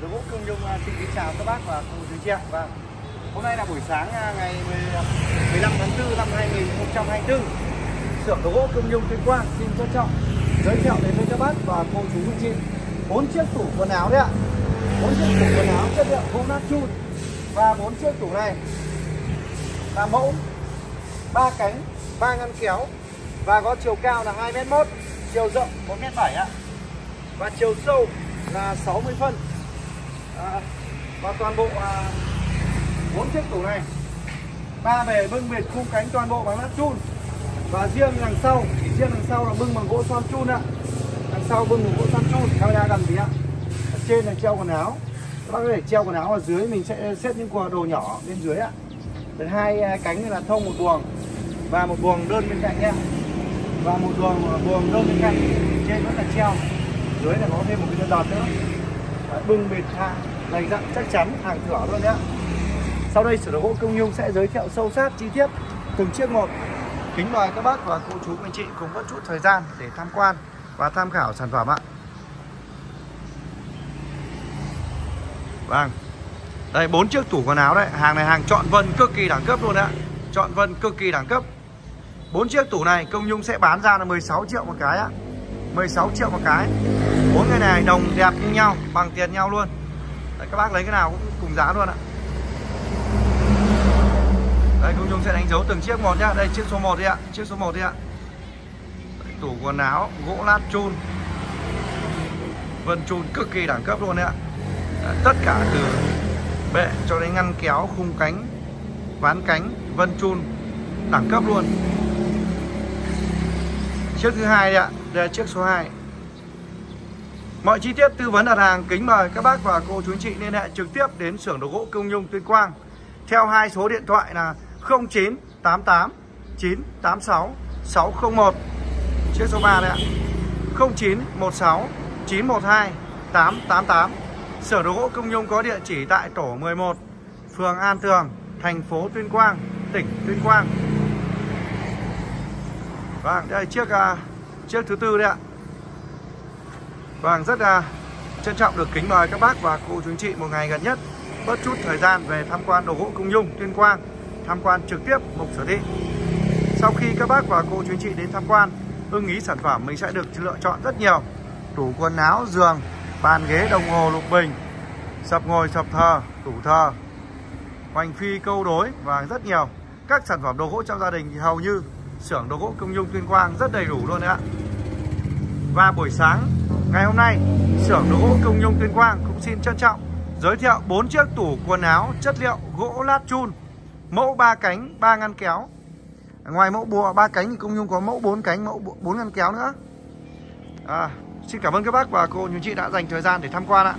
của Đồ gỗ Công Nhung à, xin kính chào các bác và cô chú chị ạ. Và hôm nay là buổi sáng à, ngày 15 à, tháng 4 năm 2024. Xưởng Đồ gỗ Công Nhung Tuyên Quang xin trân trọng giới thiệu đến với các bác và cô chú anh chị bốn chiếc tủ quần áo đấy ạ. bốn chiếc tủ quần áo chất liệu không nát chun và bốn chiếc tủ này là mẫu, ba cánh, ba ngăn kéo và có chiều cao là 2 m 1 chiều rộng 1 m 7 ạ và chiều sâu là 60 phân à, và toàn bộ à, bốn à, chiếc tủ này. Ba bề bưng bệt khung cánh toàn bộ bằng lát chun. Và riêng đằng sau riêng đằng sau là bưng bằng gỗ son chun ạ. Đằng sau bưng bằng gỗ son chun camera ra gần gì ạ. Ở trên là treo quần áo. Các bác có thể treo quần áo ở dưới mình sẽ xếp những quần đồ nhỏ bên dưới ạ. Thứ hai à, cánh là thông một buồng và một buồng đơn bên cạnh nhé. Và một buồng à, buồng đơn bên cạnh. Trên vẫn là treo. Dưới là có thêm một cái đợt nữa. Đấy, bưng bệt hàng dày dặn chắc chắn hàng thửa luôn nhá sau đây sửa đồ gỗ công nhung sẽ giới thiệu sâu sát chi tiết từng chiếc một. Kính mời các bác và cô chú anh chị cùng mất chút thời gian để tham quan và tham khảo sản phẩm ạ. Vâng. Đây bốn chiếc tủ quần áo đấy. Hàng này hàng chọn vân cực kỳ đẳng cấp luôn đấy chọn vân cực kỳ đẳng cấp. Bốn chiếc tủ này công nhung sẽ bán ra là 16 triệu một cái ạ. 16 triệu một cái. Bốn cái này đồng đẹp như nhau bằng tiền nhau luôn. Đấy, các bác lấy cái nào cũng cùng giá luôn ạ. Đây công chúng sẽ đánh dấu từng chiếc một nhá. Đây chiếc số 1 đi ạ. Chiếc số 1 đi ạ. Đấy, tủ quần áo gỗ lát chun. Vân chun cực kỳ đẳng cấp luôn đấy ạ. Đấy, tất cả từ bệ cho đến ngăn kéo khung cánh ván cánh vân chun đẳng cấp luôn. Chiếc thứ hai đấy ạ ra chiếc số 2 Mọi chi tiết tư vấn đặt hàng kính mời các bác và cô chú anh chị liên hệ trực tiếp đến xưởng đồ gỗ Công Nhung Tuyên Quang. Theo hai số điện thoại là 0988 986 601 chiếc số 3 đấy ạ. 0916 912 888 Sở đồ gỗ Công Nhung có địa chỉ tại tổ 11 phường An Tường thành phố Tuyên Quang tỉnh Tuyên Quang. Vâng đây là chiếc uh, chiếc thứ tư đấy ạ. Vâng rất là trân trọng được kính mời các bác và cô chú anh chị một ngày gần nhất. Bớt chút thời gian về tham quan đồ gỗ Công Nhung, Tuyên Quang, tham quan trực tiếp mục sở thị. Sau khi các bác và cô chú anh chị đến tham quan ưng ý sản phẩm mình sẽ được lựa chọn rất nhiều. Tủ quần áo giường, bàn ghế đồng hồ lục bình, sập ngồi sập thờ, tủ thờ, hoành phi câu đối và rất nhiều. Các sản phẩm đồ gỗ trong gia đình thì hầu như xưởng đồ gỗ Công Nhung Tuyên Quang rất đầy đủ luôn đấy ạ. Và buổi sáng ngày hôm nay xưởng đồ gỗ Công Nhung Tuyên Quang cũng xin trân trọng giới thiệu bốn chiếc tủ quần áo chất liệu gỗ lát chun mẫu ba cánh ba ngăn kéo. Ngoài mẫu bùa ba cánh thì Công Nhung có mẫu bốn cánh mẫu bốn ngăn kéo nữa. À, xin cảm ơn các bác và cô chú chị đã dành thời gian để tham quan ạ.